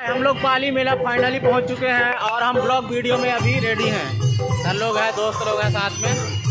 हम लोग पाली मेला फाइनली पहुँच चुके हैं और हम ब्लॉग वीडियो में अभी रेडी हैं। सर लोग हैं, दोस्त लोग हैं साथ में।